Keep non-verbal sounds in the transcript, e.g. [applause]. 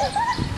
Thank [laughs]